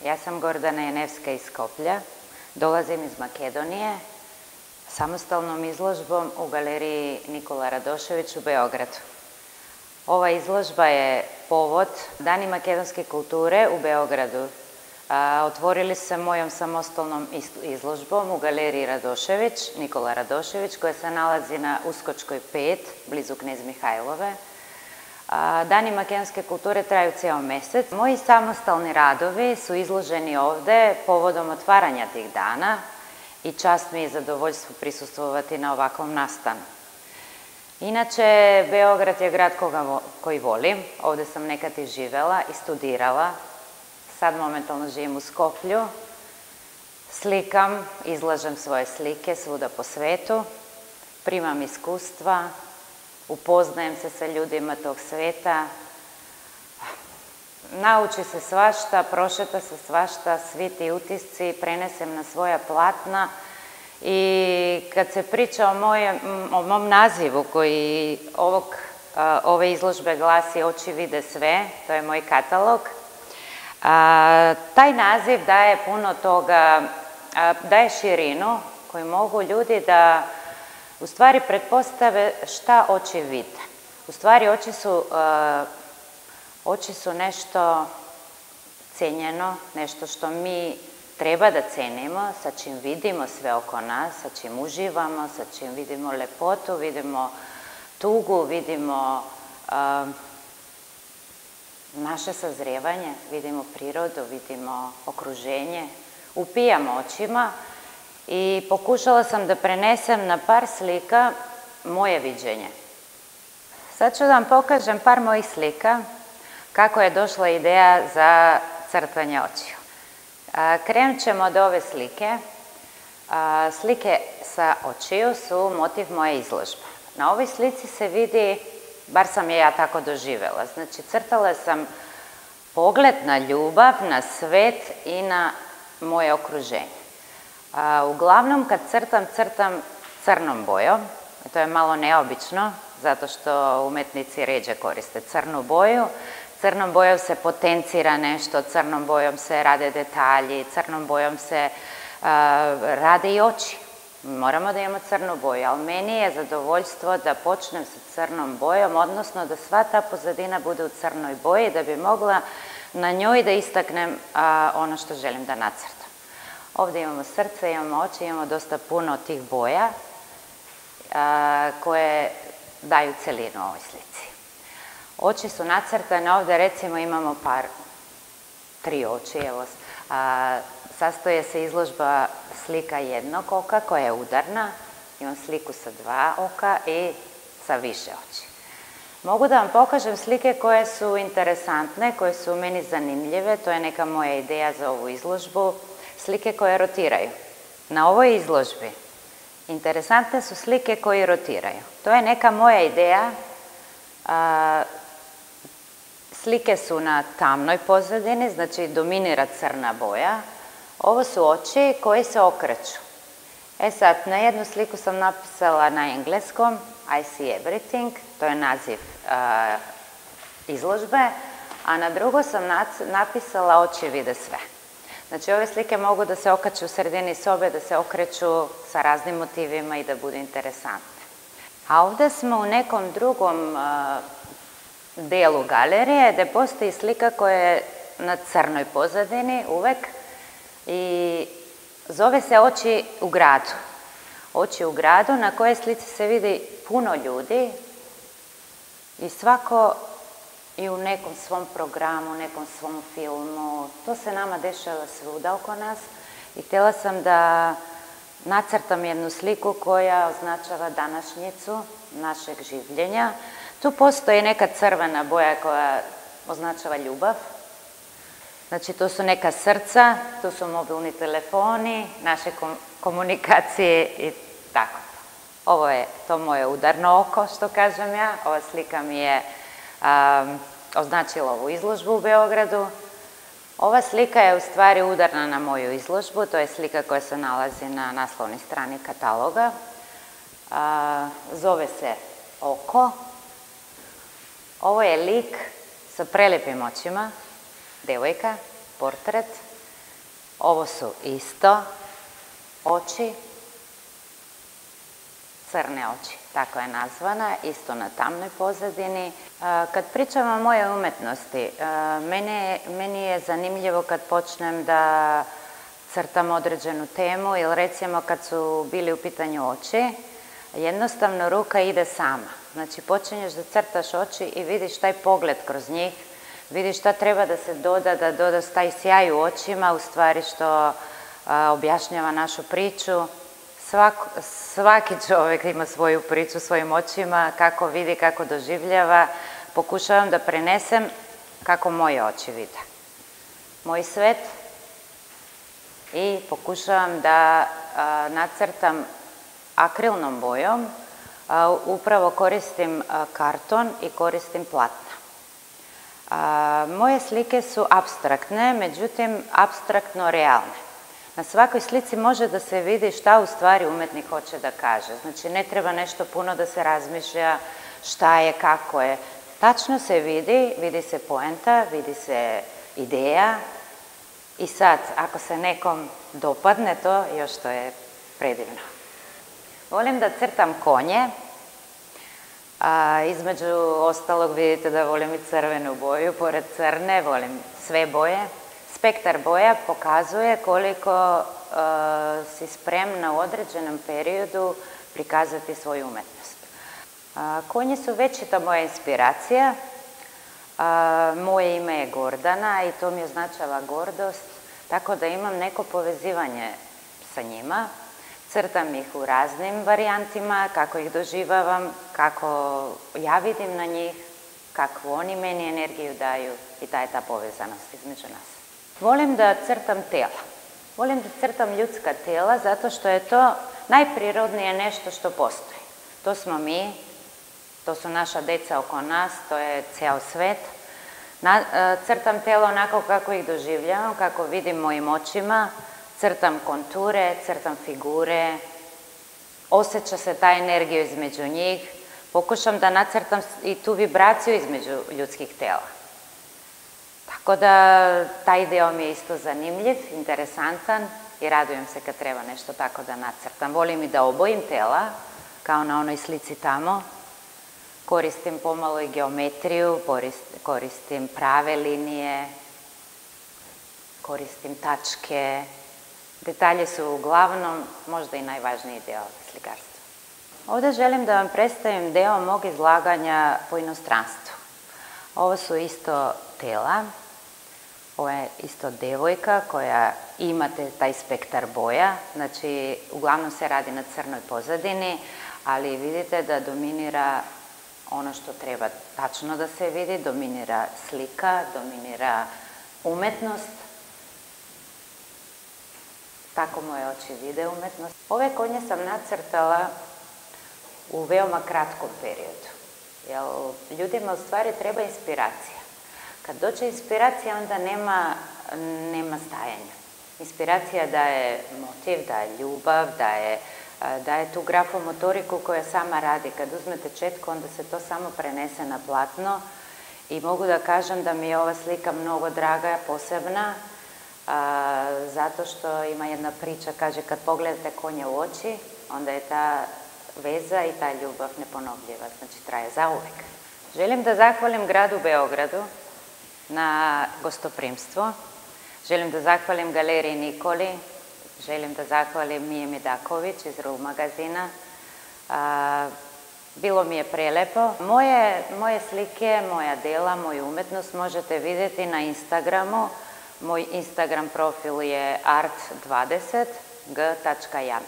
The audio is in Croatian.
Јас сам Гордана Еневска из Скопље. Долазим из Македонија. Самосталном изложбом у галерiji Никола Радошевиќ у Београд. Ова изложба е повод Дани македонске културе у Београду. Отворили се мојом самосталном изложбом у галерiji Радошевиќ, Никола Радошевиќ, која се налази на Ускочкој 5, близу Кнез Михајлове, Dani makedonske kulture traju cijel mjesec. Moji samostalni radovi su izloženi ovdje povodom otvaranja tih dana i čast mi je zadovoljstvo prisustvovati na ovakvom nastanu. Inače, Beograd je grad koji volim. Ovdje sam nekad i živela i studirala. Sad momentalno živim u Skoplju. Slikam, izlažem svoje slike svuda po svetu. Primam iskustva, upoznajem se sa ljudima tog sveta, nauči se svašta, prošeta se svašta, svi ti utisci prenesem na svoja platna. I kad se priča o, mom nazivu koji ovog, ove izložbe glasi Oči vide sve, to je moj katalog, taj naziv daje puno toga, daje širinu koju mogu ljudi da u stvari pretpostave šta oči vide. U stvari oči su, uh, oči su nešto cijenjeno, nešto što mi treba da cenimo, sa čim vidimo sve oko nas, sa čim uživamo, sa čim vidimo lepotu, vidimo tugu, vidimo uh, naše sazrijevanje, vidimo prirodu, vidimo okruženje, upijamo očima i pokušala sam da prenesem na par slika moje viđenje. Sad ću da vam pokažem par mojih slika kako je došla ideja za crtanje očiju. Krenut ćemo od ove slike. Slike sa očiju su motiv moje izložbe. Na ovoj slici se vidi, bar sam je ja tako doživjela, znači crtala sam pogled na ljubav, na svet i na moje okruženje. Uglavnom kad crtam, crtam crnom bojom. To je malo neobično, zato što umetnici ređe koriste crnu boju. Crnom bojom se potencira nešto, crnom bojom se rade detalji, crnom bojom se rade i oči. Moramo da imamo crnu boju, ali meni je zadovoljstvo da počnem sa crnom bojom, odnosno da sva ta pozadina bude u crnoj boji, da bi mogla na njoj da istaknem ono što želim da nacrtam. Ovdje imamo srce, imamo oči, imamo dosta puno tih boja koje daju celinu ovoj slici. Oči su nacrtane, ovdje recimo imamo par, tri oči, evo, sastoje se izložba slika jednog oka koja je udarna, imam sliku sa dva oka i sa više oči. Mogu da vam pokažem slike koje su interesantne, koje su meni zanimljive, to je neka moja ideja za ovu izložbu slike koje rotiraju. Na ovoj izložbi interesantne su slike koje rotiraju. To je neka moja ideja. slike su na tamnoj pozadini, znači dominira crna boja. Ovo su oči koji se okreću. E sad, na jednu sliku sam napisala na engleskom I see everything, to je naziv izložbe, a na drugo sam napisala oči vide sve. Znači ove slike mogu da se okaču u sredini sobe, da se okreću sa raznim motivima i da budu interesantne. A ovdje smo u nekom drugom delu galerije gdje postoji slika koja je na crnoj pozadini uvek i zove se Oči u gradu. Oči u gradu na koje slici se vidi puno ljudi i svako i u nekom svom programu, nekom svom filmu. To se nama dešava svuda oko nas i htjela sam da nacrtam jednu sliku koja označava današnjicu našeg življenja. Tu postoji neka crvena boja koja označava ljubav. Znači, to su neka srca, tu su mobilni telefoni, naše komunikacije i tako. Ovo je to moje udarno oko, što kažem ja. Ova slika mi je označila ovu izložbu u Beogradu. Ova slika je u stvari udarna na moju izložbu, to je slika koja se nalazi na naslovnoj strani kataloga. zove se Oko. Ovo je lik sa prelepim očima, devojka, portret. Ovo su isto oči, crne oči, tako je nazvana, isto na tamnoj pozadini. E, kad pričamo o moje umetnosti, e, meni je zanimljivo kad počnem da crtam određenu temu ili recimo kad su bili u pitanju oči, jednostavno ruka ide sama. Znači počinješ da crtaš oči i vidiš taj pogled kroz njih, vidiš šta treba da se doda, da doda taj sjaj u očima, u stvari što objašnjava našu priču. Svaki čovjek ima svoju priču svojim očima, kako vidi, kako doživljava. Pokušavam da prenesem kako moje oči vide. Moj svet i pokušavam da nacrtam akrilnom bojom. Upravo koristim karton i koristim platna. Moje slike su abstraktne, međutim abstraktno realne. Na svakoj slici može da se vidi šta u stvari umetnik hoće da kaže. Znači ne treba nešto puno da se razmišlja šta je, kako je. Tačno se vidi, vidi se poenta, vidi se ideja i sad ako se nekom dopadne to, još to je predivno. Volim da crtam konje, a između ostalog vidite da volim i crvenu boju, pored crne volim sve boje. Spektar boja pokazuje koliko e, si spremna u određenom periodu prikazati svoju umetnost. konji su većita moja inspiracija. moje ime je Gordana i to mi označava gordost, tako da imam neko povezivanje sa njima. Crtam ih u raznim varijantima, kako ih doživavam, kako ja vidim na njih, kakvu oni meni energiju daju i ta je ta povezanost između nas. Volim da crtam tela. Volim da crtam ljudska tela zato što je to najprirodnije nešto što postoji. To smo mi, to su naša deca oko nas, to je cijel svet. E, crtam telo onako kako ih doživljavam, kako vidim mojim očima, crtam konture, crtam figure, osjeća se ta energija između njih, pokušam da nacrtam i tu vibraciju između ljudskih tela. Tako da taj deo mi je isto zanimljiv, interesantan i radujem se kad treba nešto tako da nacrtam. Volim i da obojim tela, kao na onoj slici tamo. Koristim pomalo i geometriju, koristim prave linije, koristim tačke, Detalje su uglavnom možda i najvažniji deo slikarstva. Ovdje želim da vam predstavim deo mog izlaganja po inostranstvu. Ovo su isto tela, ovo je isto devojka koja imate taj spektar boja, znači uglavnom se radi na crnoj pozadini, ali vidite da dominira ono što treba tačno da se vidi, dominira slika, dominira umetnost, tako moje oči vide umetnost. Ove konje sam nacrtala u veoma kratkom periodu. Jer ljudima u stvari treba inspiracija. Kad dođe inspiracija, onda nema, nema stajanja. Inspiracija daje motiv, daje ljubav, daje, daje tu grafomotoriku koja sama radi. Kad uzmete četku, onda se to samo prenese na platno. I mogu da kažem da mi je ova slika mnogo draga, posebna, zato što ima jedna priča, kaže kad pogledate konja u oči, onda je ta veza i ta ljubav neponovljiva, znači traje zauvek. Želim da zahvalim gradu Beogradu na gostoprimstvo, želim da zahvalim galeriji Nikoli, želim da zahvalim Mije Midaković iz RU magazina. bilo mi je prelepo. Moje, moje slike, moja dela, moju umetnost možete vidjeti na Instagramu moj Instagram profil je art20g.jan.